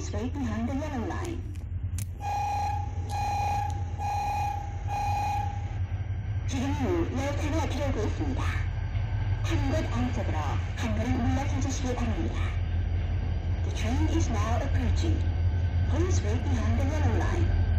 Please wait behind the yellow line. 지금 열차가 들어오고 있습니다. 곳 안쪽으로 한 걸음 물러서 주시기 바랍니다. The train is now approaching. Please wait behind the yellow line.